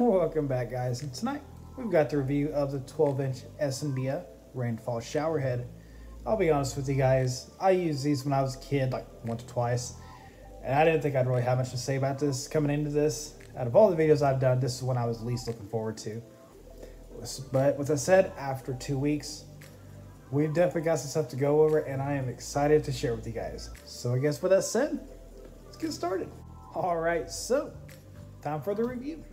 Welcome back guys, and tonight we've got the review of the 12 inch Esnbia rainfall shower head. I'll be honest with you guys, I used these when I was a kid like once or twice, and I didn't think I'd really have much to say about this coming into this. Out of all the videos I've done, this is one I was least looking forward to. But with that said, after two weeks, we've definitely got some stuff to go over, and I am excited to share with you guys. So I guess with that said, let's get started. All right, so time for the review.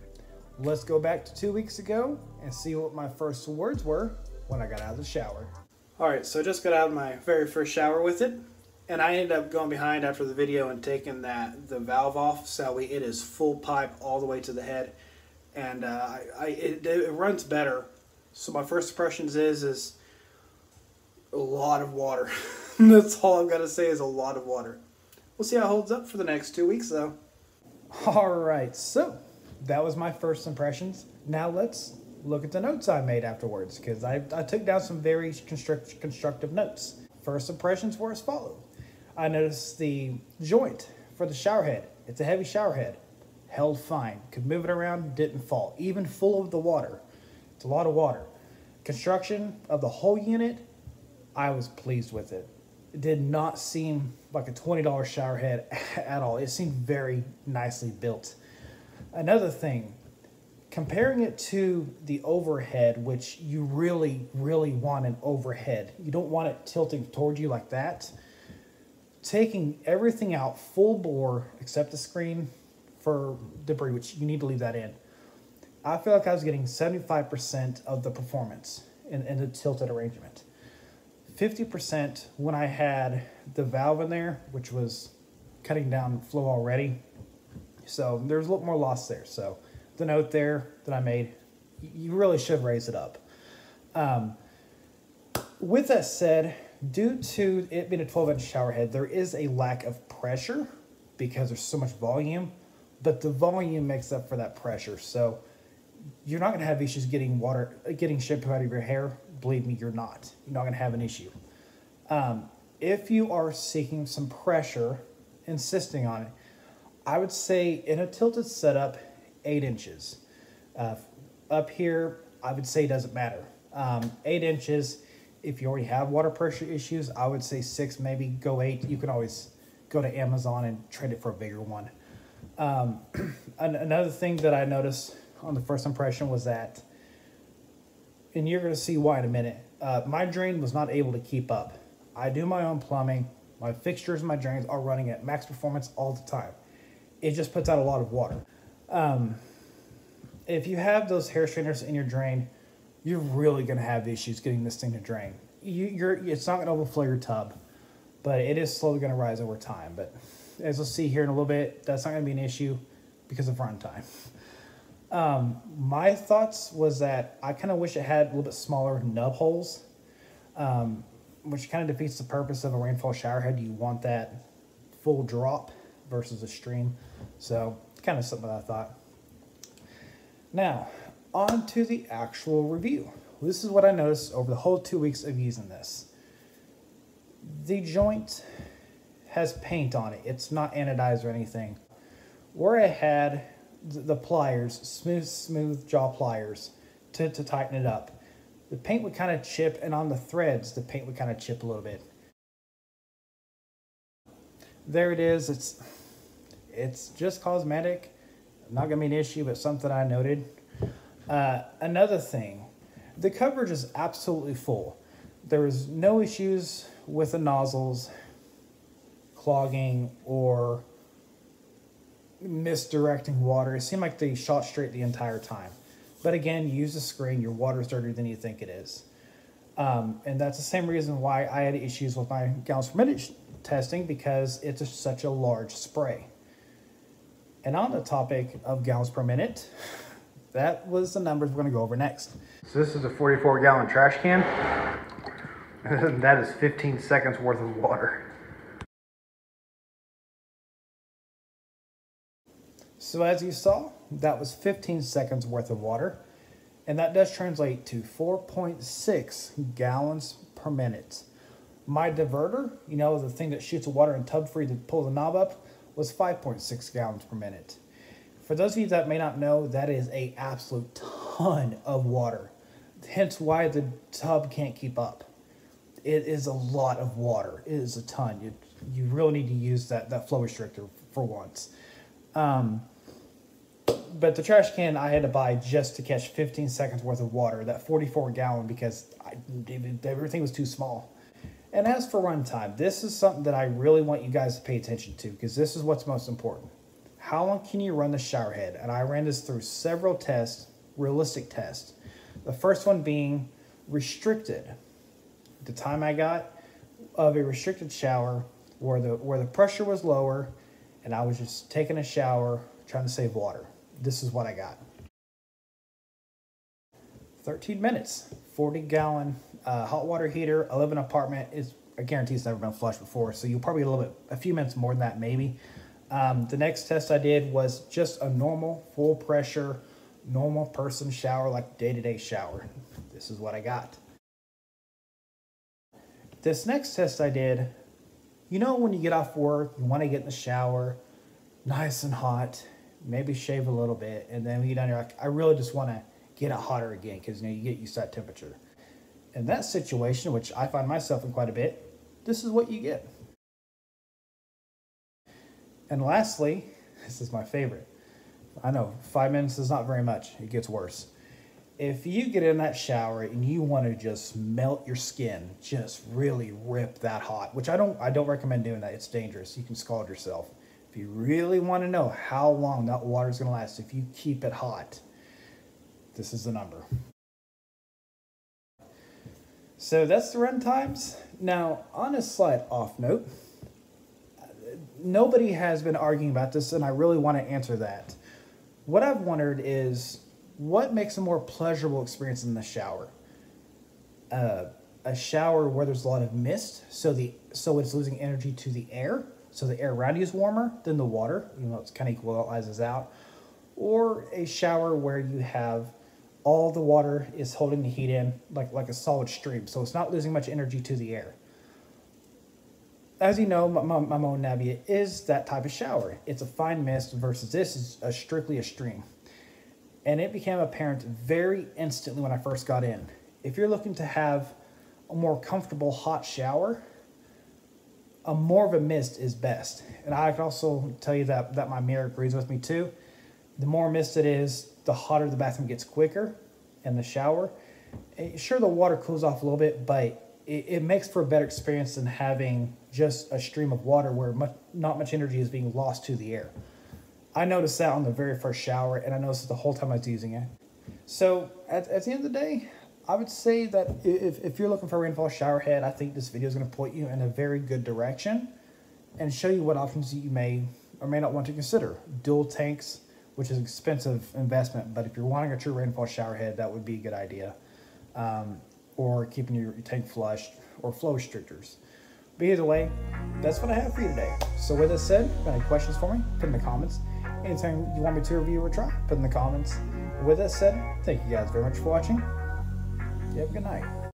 Let's go back to two weeks ago and see what my first words were when I got out of the shower. All right, so I just got out of my very first shower with it, and I ended up going behind after the video and taking that the valve off. So it is full pipe all the way to the head, and uh, I, I it, it runs better. So my first impressions is is a lot of water. That's all I've got to say is a lot of water. We'll see how it holds up for the next two weeks though. All right, so that was my first impressions. Now let's look at the notes I made afterwards because I, I took down some very construct, constructive notes. First impressions were as follows. I noticed the joint for the shower head. It's a heavy shower head. Held fine. Could move it around, didn't fall. Even full of the water. It's a lot of water. Construction of the whole unit, I was pleased with it. It did not seem like a $20 shower head at all. It seemed very nicely built. Another thing, comparing it to the overhead, which you really, really want an overhead. You don't want it tilting toward you like that. Taking everything out full bore, except the screen for debris, which you need to leave that in. I feel like I was getting 75% of the performance in, in the tilted arrangement. 50% when I had the valve in there, which was cutting down flow already. So there's a little more loss there. So the note there that I made, you really should raise it up. Um, with that said, due to it being a 12 inch shower head, there is a lack of pressure because there's so much volume, but the volume makes up for that pressure. So you're not going to have issues getting water, getting shampoo out of your hair. Believe me, you're not. You're not going to have an issue. Um, if you are seeking some pressure, insisting on it, I would say in a tilted setup, eight inches. Uh, up here, I would say doesn't matter. Um, eight inches, if you already have water pressure issues, I would say six, maybe go eight. You can always go to Amazon and trade it for a bigger one. Um, another thing that I noticed on the first impression was that, and you're going to see why in a minute, uh, my drain was not able to keep up. I do my own plumbing. My fixtures and my drains are running at max performance all the time it just puts out a lot of water. Um, if you have those hair strainers in your drain, you're really going to have issues getting this thing to drain. You, you're, it's not going to overflow your tub, but it is slowly going to rise over time. But as we'll see here in a little bit, that's not going to be an issue because of runtime. Um, my thoughts was that I kind of wish it had a little bit smaller nub holes, um, which kind of defeats the purpose of a rainfall shower head. You want that full drop versus a stream. So kind of something that I thought. Now, on to the actual review. This is what I noticed over the whole two weeks of using this. The joint has paint on it. It's not anodized or anything. Where I had the pliers, smooth, smooth jaw pliers to, to tighten it up, the paint would kind of chip, and on the threads, the paint would kind of chip a little bit. There it is. It's it's just cosmetic. Not gonna be an issue, but something I noted. Uh, another thing, the coverage is absolutely full. There was no issues with the nozzles clogging or misdirecting water. It seemed like they shot straight the entire time. But again, use the screen, your water's dirtier than you think it is. Um, and that's the same reason why I had issues with my gallons per minute testing because it's a, such a large spray. And on the topic of gallons per minute, that was the numbers we're going to go over next. So this is a 44 gallon trash can. that is 15 seconds worth of water. So as you saw, that was 15 seconds worth of water. And that does translate to 4.6 gallons per minute. My diverter, you know, the thing that shoots the water in tub for you to pull the knob up, was 5.6 gallons per minute. For those of you that may not know, that is a absolute ton of water. Hence why the tub can't keep up. It is a lot of water. It is a ton. You you really need to use that that flow restrictor for once. Um, but the trash can I had to buy just to catch 15 seconds worth of water, that 44 gallon, because I, everything was too small. And as for runtime, this is something that I really want you guys to pay attention to because this is what's most important. How long can you run the shower head? And I ran this through several tests, realistic tests. The first one being restricted. The time I got of a restricted shower where the where the pressure was lower and I was just taking a shower trying to save water. This is what I got. 13 minutes, 40 gallon uh, hot water heater. I live in an apartment. Is I guarantee it's never been flushed before, so you'll probably a little bit, a few minutes more than that maybe. Um, the next test I did was just a normal full pressure, normal person shower, like day to day shower. This is what I got. This next test I did, you know, when you get off work, you want to get in the shower, nice and hot, maybe shave a little bit, and then when you get down here, like, I really just want to get it hotter again because you know you get used to that temperature. In that situation, which I find myself in quite a bit, this is what you get. And lastly, this is my favorite. I know five minutes is not very much. It gets worse. If you get in that shower and you want to just melt your skin, just really rip that hot, which I don't I don't recommend doing that. It's dangerous. You can scald yourself. If you really want to know how long that water is going to last, if you keep it hot, this is the number. So that's the run times. Now, on a slight off note, nobody has been arguing about this, and I really want to answer that. What I've wondered is what makes a more pleasurable experience in the shower? Uh, a shower where there's a lot of mist, so the so it's losing energy to the air, so the air around you is warmer than the water, even though it's kind of equalizes out, or a shower where you have all the water is holding the heat in like like a solid stream, so it's not losing much energy to the air as you know, my, my, my Nebia is that type of shower. It's a fine mist versus this is a strictly a stream. And it became apparent very instantly when I first got in. If you're looking to have a more comfortable hot shower, a more of a mist is best. And I can also tell you that, that my mirror agrees with me too. The more mist it is, the hotter the bathroom gets quicker and the shower. Eh, sure, the water cools off a little bit, but it, it makes for a better experience than having just a stream of water where much, not much energy is being lost to the air. I noticed that on the very first shower, and I noticed it the whole time I was using it. So at, at the end of the day, I would say that if, if you're looking for a rainfall shower head, I think this video is going to point you in a very good direction and show you what options you may or may not want to consider. Dual tanks, which is an expensive investment, but if you're wanting a true rainfall shower head, that would be a good idea. Um, or keeping your tank flushed or flow restrictors. But either way, that's what I have for you today. So with that said, if you have any questions for me, put in the comments. Anything you want me to review or try, put in the comments. With that said, thank you guys very much for watching. You have a good night.